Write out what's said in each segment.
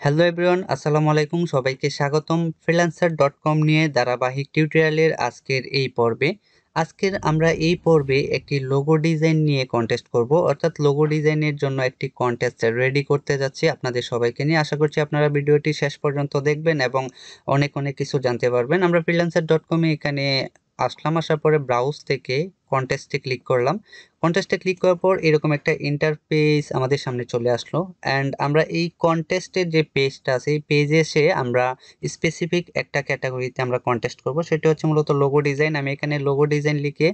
Hello everyone আসসালামু আলাইকুম। সবাইকে স্বাগতম ফ্রিল্যান্সার ডট কম নিয়ে ধারাবাহিক টিউটোরিয়ালের আজকের এই পর্বে। আজকের আমরা এই পর্বে একটি লোগো ডিজাইন নিয়ে কন্টেস্ট করব। অর্থাৎ লোগো ডিজাইনের জন্য একটি কন্টেস্ট রেডি করতে যাচ্ছি আপনাদের সবাইকে নিয়ে। আশা করছি আপনারা ভিডিওটি শেষ পর্যন্ত দেখবেন এবং অনেক অনেক কিছু জানতে পারবেন। আমরা ফ্রিল্যান্সার ডট কমে এখানে আসলাম। আসার পরে ব্রাউজ থেকে কন্টেস্টে ক্লিক করলাম। কন্টেস্টে ক্লিক করার পর এরকম একটা ইন্টারফেস আমাদের সামনে চলে আসলো। অ্যান্ড আমরা এই কন্টেস্টের যে পেজটা আছে, এই পেজে এসে আমরা স্পেসিফিক একটা ক্যাটাগরিতে আমরা কন্টেস্ট করব। সেটা হচ্ছে মূলত লোগো ডিজাইন আমি এখানে লোগো ডিজাইন লিখে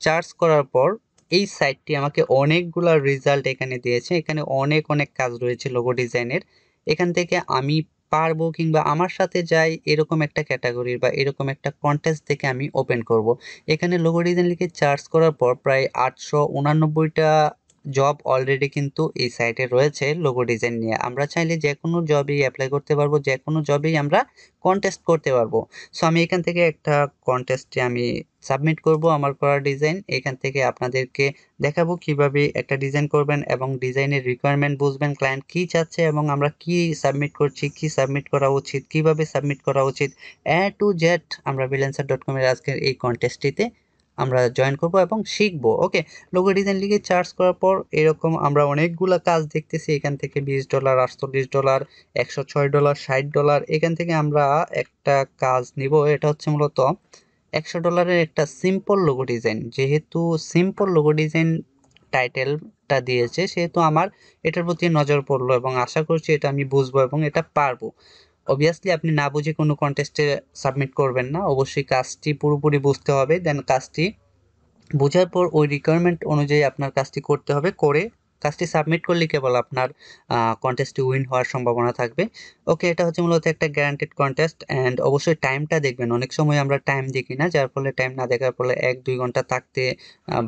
চার্জ করার পর এই সাইটটি আমাকে অনেকগুলো রেজাল্ট এখানে দিয়েছে। এখানে অনেক অনেক কাজ রয়েছে লোগো ডিজাইনের এখান থেকে আমি পারব কিংবা আমার সাথে যাই এরকম একটা ক্যাটাগরির বা এরকম একটা কন্টেস্ট থেকে আমি ওপেন করব। এখানে লোগো ডিজাইন লিখে চার্জ করার পর প্রায় আটশো উনানব্বইটা জব অলরেডি কিন্তু এই সাইটে রয়েছে লোগো ডিজাইন নিয়ে। আমরা চাইলে যে কোনো জবেই অ্যাপ্লাই করতে পারব, যে কোনো জবেই আমরা কন্টেস্ট করতে পারব। সো আমি এখান থেকে একটা কন্টেস্টে আমি সাবমিট করব আমার করা ডিজাইন এখান থেকে আপনাদেরকে দেখাবো কীভাবে একটা ডিজাইন করবেন এবং ডিজাইনের রিকোয়ারমেন্ট বুঝবেন ক্লায়েন্ট কি চাচ্ছে এবং আমরা কি সাবমিট করছি, কি সাবমিট করা উচিত, কীভাবে সাবমিট করা উচিত। এ টু জেড আমরা বিলেন্সার ডট কমের আজকের এই কন্টেস্টটিতে আমরা জয়েন করব এবং শিখব। ওকে লোগো ডিজাইন লিখে চার্জ করার পর এরকম আমরা অনেকগুলো কাজ দেখতেছি। এখান থেকে বিশ ডলার আটচল্লিশ ডলার একশো ছয় ডলার ষাট ডলার এখান থেকে আমরা একটা কাজ নিব। এটা হচ্ছে মূলত একশো ডলারের একটা সিম্পল লোগো ডিজাইন যেহেতু সিম্পল লোগো ডিজাইন টাইটেলটা দিয়েছে, সেহেতু আমার এটার প্রতি নজর পড়ল এবং আশা করছি এটা আমি বুঝব এবং এটা পারব। অবভিয়াসলি আপনি না বুঝে কোনো কন্টেস্টে সাবমিট করবেন না। অবশ্যই কাজটি পুরোপুরি বুঝতে হবে। দেন কাজটি বোঝার পর ওই রিকোয়ারমেন্ট অনুযায়ী আপনার কাজটি করতে হবে। করে কাজটি সাবমিট করলে কেবল আপনার কন্টেস্টে উইন হওয়ার সম্ভাবনা থাকবে। ওকে এটা হচ্ছে মূলত একটা গ্যারান্টেড কন্টেস্ট অ্যান্ড অবশ্যই টাইমটা দেখবেন। অনেক সময় আমরা টাইম দেখি না, যার ফলে টাইম না দেখার ফলে এক, দুই ঘণ্টা থাকতে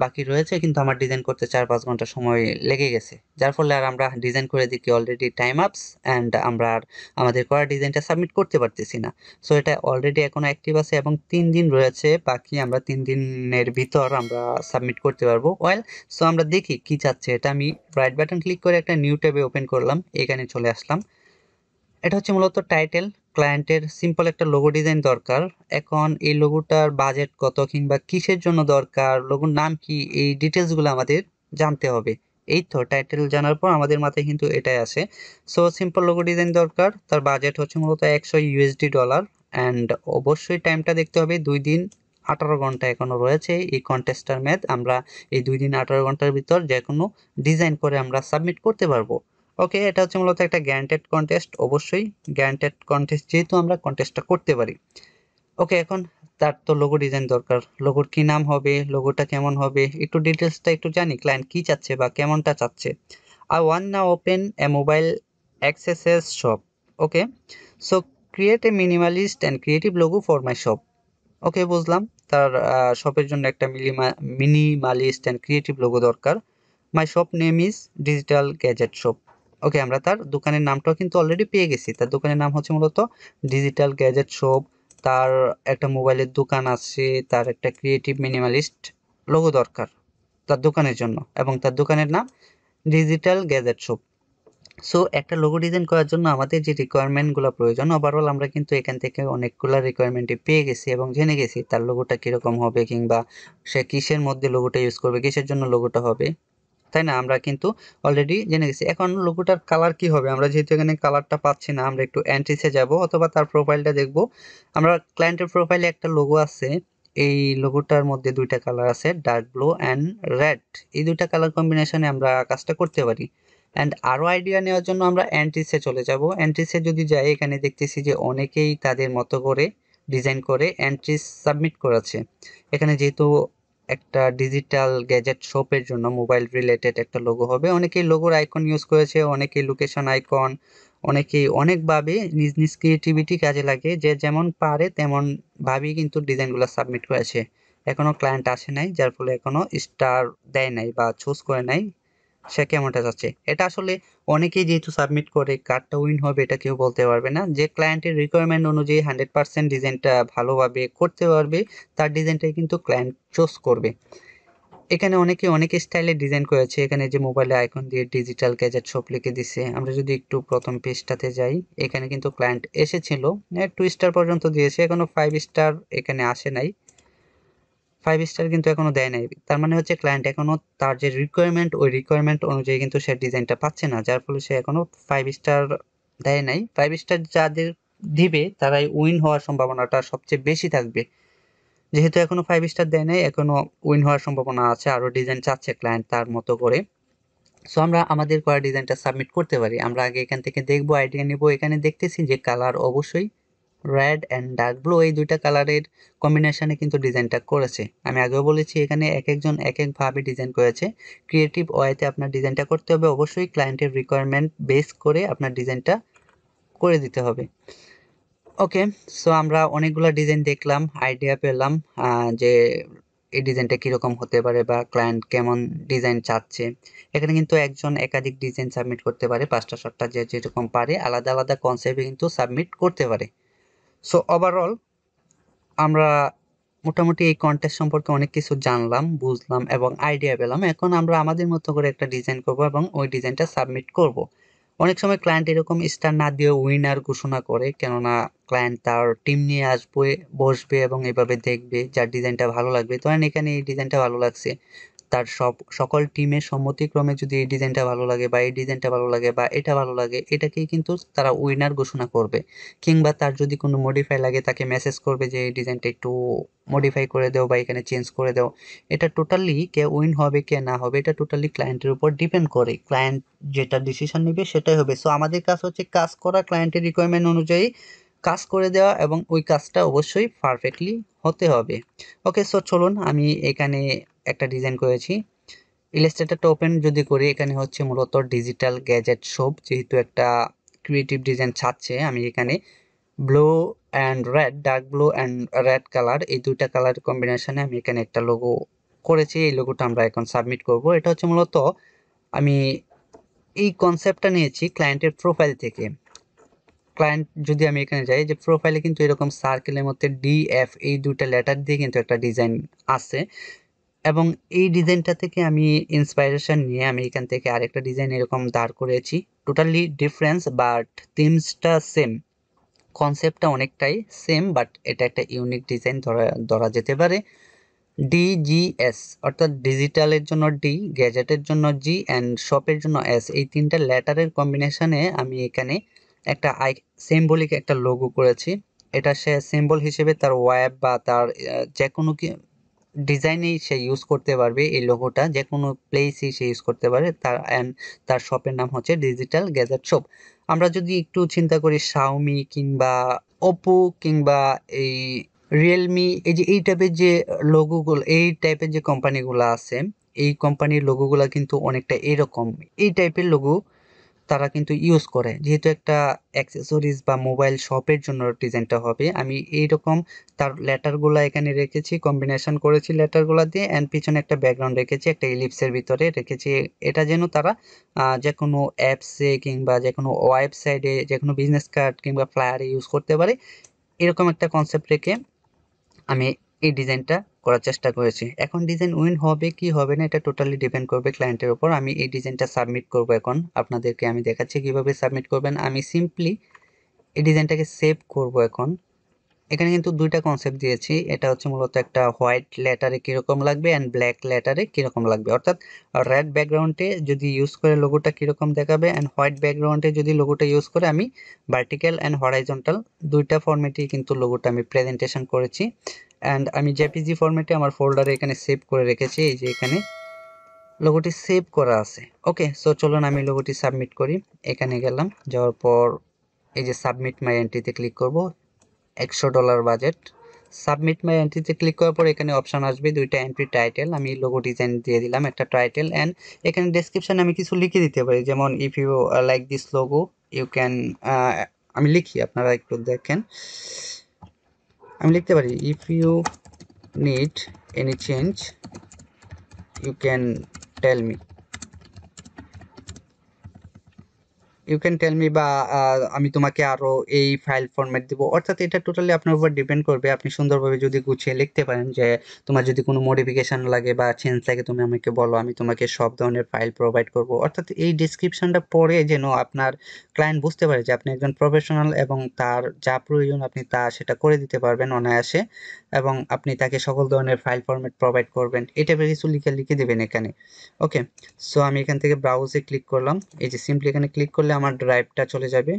বাকি রয়েছে। কিন্তু আমার ডিজাইন করতে চার, পাঁচ ঘণ্টা সময় লেগে গেছে। যার ফলে আর আমরা ডিজাইন করে দিচ্ছি অলরেডি টাইম আপস অ্যান্ড আমরা আর আমাদের করা ডিজাইনটা সাবমিট করতে পারতেছি না। সো এটা অলরেডি এখনও অ্যাক্টিভ আছে এবং তিন দিন রয়েছে, বাকি আমরা তিন দিনের ভিতর আমরা সাবমিট করতে পারব। ওয়েল সো আমরা দেখি কি চাচ্ছে এটা আমি রাইট বাটন ক্লিক করে একটা নিউ ট্যাবে ওপেন করলাম, এখানে চলে আসলাম। এটা হচ্ছে মূলত টাইটেল ক্লায়েন্টের সিম্পল একটা লোগো ডিজাইন দরকার। এখন এই লোগোটার বাজেট কত কিংবা কিসের জন্য দরকার লোগোর নাম কি, এই ডিটেলসগুলো আমাদের জানতে হবে। এই তো টাইটেল জানার পর আমাদের মাথায় কিন্তু এটাই আসে সো সিম্পল লোগো ডিজাইন দরকার। তার বাজেট হচ্ছে মূলত একশো ইউএসডি ডলার অ্যান্ড অবশ্যই টাইমটা দেখতে হবে দুই দিন আঠারো ঘণ্টা এখনও রয়েছে এই কন্টেস্টার ম্যাথ আমরা এই দুই দিন আঠারো ঘণ্টার ভিতর যে কোনো ডিজাইন করে আমরা সাবমিট করতে পারব। ওকে এটা হচ্ছে মূলত একটা গ্যারান্টেড কন্টেস্ট অবশ্যই গ্যারান্টেড কন্টেস্ট যেহেতু আমরা কন্টেস্টটা করতে পারি। ওকে এখন তার তো লোগো ডিজাইন দরকার। লোগোর কি নাম হবে লোগোটা কেমন হবে, একটু ডিটেলসটা একটু জানি ক্লায়েন্ট কি চাচ্ছে বা কেমনটা চাচ্ছে। I wanna open a mobile accessories shop okay so create a minimalist and creative logo for my shop okay বুঝলাম, তার শপের জন্য একটা মিনিমালিস্ট অ্যান্ড ক্রিয়েটিভ লোগো দরকার। My shop name is digital gadget shop okay আমরা তার দোকানের নামটাও কিন্তু অলরেডি পেয়ে গেছি। তার দোকানের নাম হচ্ছে মূলত ডিজিটাল গ্যাজেট শপ তার একটা মোবাইলের দোকান আছে, তার একটা ক্রিয়েটিভ মিনিমালিস্ট লোগো দরকার তার দোকানের জন্য এবং তার দোকানের নাম ডিজিটাল গ্যাজেট শপ সো একটা লোগো ডিজাইন করার জন্য আমাদের যে রিকোয়ারমেন্টগুলো প্রয়োজন ওভারঅল আমরা কিন্তু এখান থেকে অনেকগুলো রিকোয়ারমেন্টই পেয়ে গেছি এবং জেনে গেছি তার লোগোটা কীরকম হবে কিংবা সে কিসের মধ্যে লোগোটা ইউজ করবে, কিসের জন্য লোগোটা হবে। তাই না? আমরা কিন্তু অলরেডি জেনে গেছি। এখন লোগোটার কালার কি হবে? আমরা যেহেতু এখানে কালারটা পাচ্ছি না, আমরা একটু অ্যান্ট্রিসে যাব অথবা তার প্রোফাইলটা দেখব। আমরা ক্লায়েন্টের প্রোফাইলে একটা লোগো আছে। এই লোগোটার মধ্যে দুইটা কালার আছে ডার্ক ব্লু অ্যান্ড রেড এই দুইটা কালার কম্বিনেশনে আমরা কাজটা করতে পারি। অ্যান্ড আরও আইডিয়া নেওয়ার জন্য আমরা অ্যান্ট্রিসে চলে যাব। অ্যান্ট্রিসে যদি যাই, এখানে দেখতেছি যে অনেকেই তাদের মতো করে ডিজাইন করে অ্যান্ট্রিস সাবমিট করেছে। এখানে যেহেতু একটা ডিজিটাল গ্যাজেট শপের জন্য মোবাইল রিলেটেড একটা লোগো হবে। অনেকেই লোগোর আইকন ইউজ করেছে, অনেকেই লোকেশন আইকন অনেকেই অনেকভাবে নিজ নিজ ক্রিয়েটিভিটি কাজে লাগে যে যেমন পারে তেমনভাবেই কিন্তু ডিজাইনগুলো সাবমিট করেছে। এখনও ক্লায়েন্ট আসে নাই, যার ফলে এখনও স্টার দেয় নাই বা চুজ করে নাই। সে কেমনটা যাচ্ছে এটা আসলে অনেকেই যেহেতু সাবমিট করে, কার্ডটা উইন হবে এটা কেউ বলতে পারবে না। যে ক্লায়েন্টের রিকোয়ারমেন্ট অনুযায়ী হান্ড্রেড পার্সেন্ট ডিজাইনটা ভালোভাবে করতে পারবে, তার ডিজাইনটাই কিন্তু ক্লায়েন্ট চুজ করবে। এখানে অনেকে, অনেক স্টাইলে ডিজাইন করেছে। এখানে যে মোবাইলে আইকন দিয়ে ডিজিটাল গ্যাজেট শপ লিখে দিছে। আমরা যদি একটু প্রথম পেজটাতে যাই, এখানে কিন্তু ক্লায়েন্ট এসেছিল। টু স্টার পর্যন্ত দিয়েছে। এখনও ফাইভ স্টার এখানে আসে নাই। ফাইভ স্টার কিন্তু এখনও দেয় নাই। তার মানে হচ্ছে ক্লায়েন্ট এখনও তার যে রিকোয়ারমেন্ট ওই রিকোয়ারমেন্ট অনুযায়ী কিন্তু সে ডিজাইনটা পাচ্ছে না, যার ফলে সে এখনও ফাইভ স্টার দেয় নাই। ফাইভ স্টার যাদের দিবে, তারাই উইন হওয়ার সম্ভাবনাটা সবচেয়ে বেশি থাকবে। যেহেতু এখনও ফাইভ স্টার দেয় নাই, এখনও উইন হওয়ার সম্ভাবনা আছে আরও ডিজাইন চাচ্ছে ক্লায়েন্ট তার মতো করে। সো আমরা আমাদের করা ডিজাইনটা সাবমিট করতে পারি। আমরা আগে এখান থেকে দেখব আইডিয়া নিব, এখানে দেখতেছি যে কালার অবশ্যই রেড অ্যান্ড ডার্ক ব্লু এই দুইটা কালারের কম্বিনেশানে কিন্তু ডিজাইনটা করেছে। আমি আগেও বলেছি, এখানে এক একজন এক একভাবে ডিজাইন করেছে। ক্রিয়েটিভ ওয়েতে আপনার ডিজাইনটা করতে হবে। অবশ্যই ক্লায়েন্টের রিকোয়ারমেন্ট বেস করে আপনার ডিজাইনটা করে দিতে হবে। ওকে সো আমরা অনেকগুলো ডিজাইন দেখলাম আইডিয়া পেলাম যে এই ডিজাইনটা কীরকম হতে পারে বা ক্লায়েন্ট কেমন ডিজাইন চাচ্ছে। এখানে কিন্তু একজন একাধিক ডিজাইন সাবমিট করতে পারে, পাঁচটা, সাতটা যে যেরকম পারে। আলাদা আলাদা কনসেপ্টে কিন্তু সাবমিট করতে পারে। সো ওভারঅল আমরা মোটামুটি এই কন্টেস্ট সম্পর্কে অনেক কিছু জানলাম, বুঝলাম এবং আইডিয়া পেলাম। এখন আমরা আমাদের মতো করে একটা ডিজাইন করব এবং ওই ডিজাইনটা সাবমিট করব। অনেক সময় ক্লায়েন্ট এরকম স্টার না দিয়ে উইনার ঘোষণা করে, কেননা ক্লায়েন্ট তার টিম নিয়ে আসবে, বসবে এবং এভাবে দেখবে, যার ডিজাইনটা ভালো লাগবে। ধরেন এখানে এই ডিজাইনটা ভালো লাগছে। তার সব, সকল টিমের সম্মতিক্রমে যদি এই ডিজাইনটা ভালো লাগে বা এই ডিজাইনটা ভালো লাগে বা এটা ভালো লাগে, এটাকেই কিন্তু তারা উইনার ঘোষণা করবে। কিংবা তার যদি কোনো মডিফাই লাগে, তাকে মেসেজ করবে যে এই ডিজাইনটা একটু মডিফাই করে দাও বা এখানে চেঞ্জ করে দাও। এটা টোটালি কে উইন হবে, কে না হবে, এটা টোটালি ক্লায়েন্টের উপর ডিপেন্ড করে। ক্লায়েন্ট যেটা ডিসিশন নেবে, সেটাই হবে। সো আমাদের কাজ হচ্ছে কাজ করা ক্লায়েন্টের রিকোয়ারমেন্ট অনুযায়ী কাজ করে দেওয়া এবং ওই কাজটা অবশ্যই পারফেক্টলি হতে হবে। ওকে সো চলুন আমি এখানে একটা ডিজাইন করেছি। ইলাস্ট্রেটারটা ওপেন যদি করি, এখানে হচ্ছে মূলত ডিজিটাল গ্যাজেট শপ যেহেতু একটা ক্রিয়েটিভ ডিজাইন ছাড়ছে, আমি এখানে blue and red dark blue and red colour এই দুইটা কালার কম্বিনেশনে আমি এখানে একটা লোগো করেছি। এই লোগোটা আমরা এখন সাবমিট করব। এটা হচ্ছে মূলত আমি এই কনসেপ্টটা নিয়েছি ক্লায়েন্টের প্রোফাইল থেকে। ক্লায়েন্ট যদি আমি এখানে যাই, যে প্রোফাইলে কিন্তু এরকম সার্কেলের মধ্যে ডি এফ এই দুইটা লেটার দিয়ে কিন্তু একটা ডিজাইন আছে। এবং এই ডিজাইনটা থেকে আমি ইন্সপাইরেশন নিয়ে আমি এখান থেকে আরেকটা ডিজাইন এরকম দাঁড় করেছি। টোটালি ডিফারেন্স বাট থিমসটা সেম কনসেপ্টটা অনেকটাই সেম বাট এটা একটা ইউনিক ডিজাইন ধরা ধরা যেতে পারে। ডিজিএস অর্থাৎ ডিজিটালের জন্য ডি গ্যাজেটের জন্য জি অ্যান্ড শপের জন্য এস এই তিনটা লেটারের কম্বিনেশনে আমি এখানে একটা আই সিম্বলিক একটা লোগো করেছি। এটা সে সিম্বল হিসেবে তার ওয়েব বা তার যে কোনো কি ডিজাইনেই সে ইউজ করতে পারবে এই লোগোটা যে কোনো প্লেসেই সে ইউজ করতে পারে। তার অ্যান্ড তার শপের নাম হচ্ছে ডিজিটাল গ্যাজেট শপ আমরা যদি একটু চিন্তা করি শাওমি কিংবা ওপো কিংবা এই রিয়েলমি এই যে এই টাইপের যে লোগোগুলো এই টাইপের যে কোম্পানিগুলো আছে, এই কোম্পানির লোগোগুলো কিন্তু অনেকটা এরকম। এই টাইপের লোগো তারা কিন্তু ইউজ করে। যেহেতু একটা অ্যাক্সেসরিজ বা মোবাইল শপের জন্য ডিজাইনটা হবে, আমি এইরকম তার লেটারগুলো এখানে রেখেছি কম্বিনেশন করেছি লেটারগুলো দিয়ে অ্যান্ড পিছনে একটা ব্যাকগ্রাউন্ড রেখেছি, একটা ইলিপসের ভিতরে রেখেছি। এটা যেন তারা যে কোনো অ্যাপসে কিংবা যে কোনো ওয়েবসাইটে যে কোনো বিজনেস কার্ড কিংবা ফ্লায়ারে ইউজ করতে পারে, এরকম একটা কনসেপ্ট রেখে আমি এই ডিজাইনটা করার চেষ্টা করেছি। এখন ডিজাইন উইন হবে কি হবে না, এটা টোটালি ডিপেন্ড করবে ক্লায়েন্টের ওপর আমি এই ডিজাইনটা সাবমিট করব এখন। আপনাদেরকে আমি দেখাচ্ছি কীভাবে সাবমিট করবেন। আমি সিম্পলি এই ডিজাইনটাকে সেভ করব এখন। এখানে কিন্তু দুইটা কনসেপ্ট দিয়েছি। এটা হচ্ছে মূলত একটা হোয়াইট লেটারে কীরকম লাগবে অ্যান্ড ব্ল্যাক লেটারে কীরকম লাগবে। অর্থাৎ রেড ব্যাকগ্রাউন্ডে যদি ইউজ করে লোগোটা কীরকম দেখাবে অ্যান্ড হোয়াইট ব্যাকগ্রাউন্ডে যদি লোগোটা ইউজ করে আমি ভার্টিক্যাল অ্যান্ড হরাইজন্টাল দুইটা ফর্মেটেই কিন্তু লোগোটা আমি প্রেজেন্টেশন করেছি। অ্যান্ড আমি জেপিজি ফরম্যাটে আমার ফোল্ডারে এখানে সেভ করে রেখেছি। এই যে এখানে লোগোটি সেভ করা আছে। ওকে সো চলুন আমি লোগোটি সাবমিট করি। এখানে গেলাম। যাওয়ার পর এই যে সাবমিট মাই এন্ট্রিতে ক্লিক করব। একশো ডলার বাজেট। সাবমিট মাই এন্ট্রিতে ক্লিক করার পর এখানে অপশান আসবে, দুইটা এন্ট্রি টাইটেল আমি লোগো ডিজাইন দিয়ে দিলাম একটা টাইটেল অ্যান্ড এখানে ডেসক্রিপশানে আমি কিছু লিখে দিতে পারি। যেমন if you like this logo you can আমি লিখি, আপনারা একটু দেখেন। আমি লিখতে পারি if you need any change you can tell me you can tell me বা আমি তোমাকে আরও এই ফাইল ফরম্যাট দিব। অর্থাৎ এটা টোটালি আপনার উপর ডিপেন্ড করবে। আপনি সুন্দরভাবে যদি গুছিয়ে লিখতে পারেন যে, তোমার যদি কোনো মডিফিকেশান লাগে বা চেঞ্জ লাগে, তুমি আমাকে বলো, আমি তোমাকে সব ধরনের ফাইল প্রোভাইড করব। অর্থাৎ এই ডিসক্রিপশনটা পড়ে যেন আপনার ক্লায়েন্ট বুঝতে পারে যে, আপনি একজন প্রফেশনাল এবং তার যা প্রয়োজন আপনি তা সেটা করে দিতে পারবেন অনায়াসে এবং আপনি তাকে সকল ধরনের ফাইল ফরম্যাট প্রোভাইড করবেন। এটা কিছু লিখে লিখে দেবেন এখানে। ওকে সো আমি এখান থেকে ব্রাউজে ক্লিক করলাম। এই যে সিম্পলি এখানে ক্লিক করলে আমার ড্রাইভটা চলে যাবে।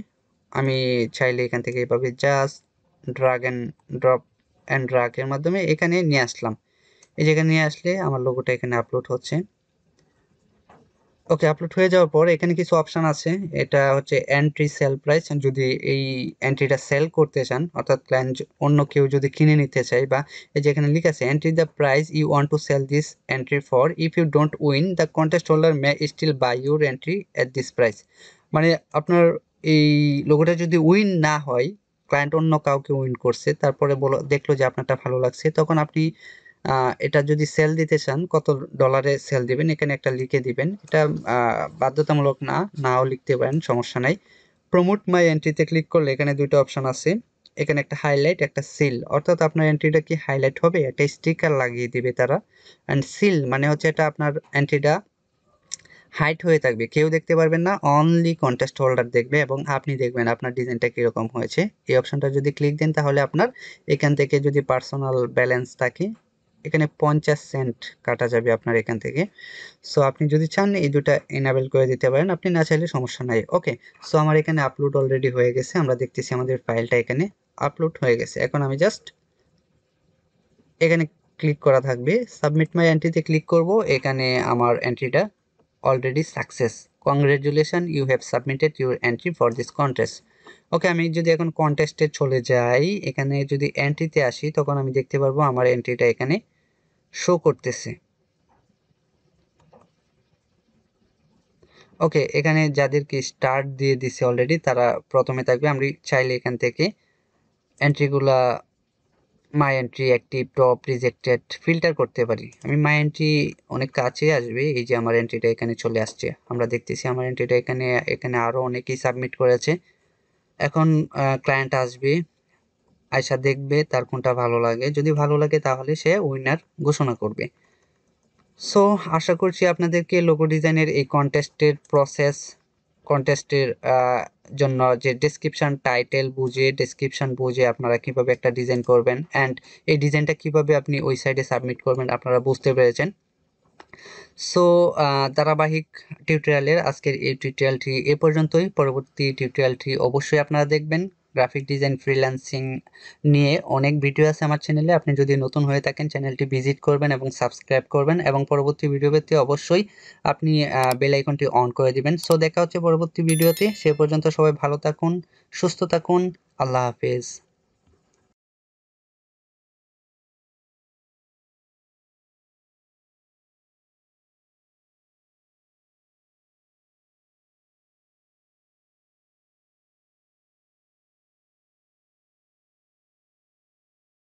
আমি চাইলে এখান থেকে এভাবে just drag and drop and ড্রাগের মাধ্যমে এখানে নিয়ে আসলাম। এই যেখানে নিয়ে আসলে আমার লোগোটা এখানে আপলোড হচ্ছে। ওকে আপলোড হয়ে যাওয়ার পর এখানে কিছু অপশান আছে। এটা হচ্ছে এন্ট্রি সেল প্রাইস যদি এই এন্ট্রিটা সেল করতে চান, অর্থাৎ ক্লায়েন্ট অন্য কেউ যদি কিনে নিতে চায় বা এই যে এখানে লিখে আছে entry the price you want to sell this entry for if you don't win the contest holder may still buy your entry at this price মানে আপনার এই লোগোটা যদি উইন না হয় ক্লায়েন্ট অন্য কাউকে উইন করছে, তারপরে বলো, দেখল যে আপনারটা ভালো লাগছে, তখন আপনি এটা যদি সেল দিতে চান, কত ডলারে সেল দিবেন, এখানে একটা লিখে দিবেন। এটা বাধ্যতামূলক না, নাও লিখতে পারেন, সমস্যা নাই। প্রমোট মাই এন্ট্রিতে ক্লিক করলে এখানে দুটো অপশন আছে। এখানে একটা হাইলাইট একটা সিল অর্থাৎ আপনার এন্ট্রিটা কি হাইলাইট হবে? একটা স্টিকার লাগিয়ে দিবে তারা। অ্যান্ড সিল মানে হচ্ছে এটা আপনার এন্ট্রিটা হাইট হয়ে থাকবে। কেউ দেখতে পারবেন না অনলি কন্টেস্ট হোল্ডার দেখবে এবং আপনি দেখবেন আপনার ডিজাইনটা কীরকম হয়েছে। এই অপশনটা যদি ক্লিক দেন তাহলে আপনার এখান থেকে যদি পার্সোনাল ব্যালেন্স থাকে, এখানে পঞ্চাশ সেন্ট কাটা যাবে আপনার এখান থেকে। সো আপনি যদি চান এই দুটা এনাবেল করে দিতে পারেন, আপনি না চাইলে সমস্যা নাই। ওকে সো আমার এখানে আপলোড অলরেডি হয়ে গেছে, আমরা দেখতেছি আমাদের ফাইলটা এখানে আপলোড হয়ে গেছে। এখন আমি জাস্ট এখানে ক্লিক করা থাকবে। সাবমিট মাই এন্ট্রিতে ক্লিক করব, এখানে আমার এন্ট্রিটা already success congratulation you have submitted your entry for this contest okay আমি যদি এখন কন্টেস্টে চলে যাই, এখানে যদি এন্ট্রিতে আসি, তখন আমি দেখতে পারব আমার এন্ট্রিটা এখানে শো করতেছে। ওকে এখানে যাদেরকে স্টার্ট দিয়ে দিছে অলরেডি তারা প্রথমে থাকবে। আমি চাইলে এখান থেকে এন্ট্রিগুলা my entry active top rejected filter করতে পারি। আমি মাই এন্ট্রি অনেক কাছে আসবে, এই যে আমার এন্ট্রিটা এখানে চলে আসছে। আমরা দেখতেছি আমার এন্ট্রিটা এখানে এখানে আরও অনেকেই সাবমিট করেছে। এখন ক্লায়েন্ট আসবে আয়সা দেখবে তার কোনটা ভালো লাগে। যদি ভালো লাগে তাহলে সে উইনার ঘোষণা করবে। সো আশা করছি আপনাদেরকে লোগো ডিজাইনের এই কন্টেস্টের প্রসেস কন্টেস্টের জন্য যে ডেসক্রিপশন টাইটেল বুঝে ডেসক্রিপশন বুঝে আপনারা কীভাবে একটা ডিজাইন করবেন অ্যান্ড এই ডিজাইনটা কীভাবে আপনি ওই সাইডে সাবমিট করবেন আপনারা বুঝতে পেরেছেন। সো ধারাবাহিক টিউটোরিয়ালের আজকের এই টিউটোরিয়ালটি এ পর্যন্তই। পরবর্তী টিউটোরিয়ালটি অবশ্যই আপনারা দেখবেন। গ্রাফিক ডিজাইন ফ্রিল্যান্সিং নিয়ে অনেক ভিডিও আছে আমার চ্যানেলে আপনি যদি নতুন হয়ে থাকেন চ্যানেলটি ভিজিট করবেন এবং সাবস্ক্রাইব করবেন এবং পরবর্তী ভিডিও পেতে অবশ্যই আপনি বেল আইকনটি অন করে দিবেন। সো দেখা হচ্ছে পরবর্তী ভিডিওতে সে পর্যন্ত সবাই ভালো থাকুন, সুস্থ থাকুন। আল্লাহ হাফেজ।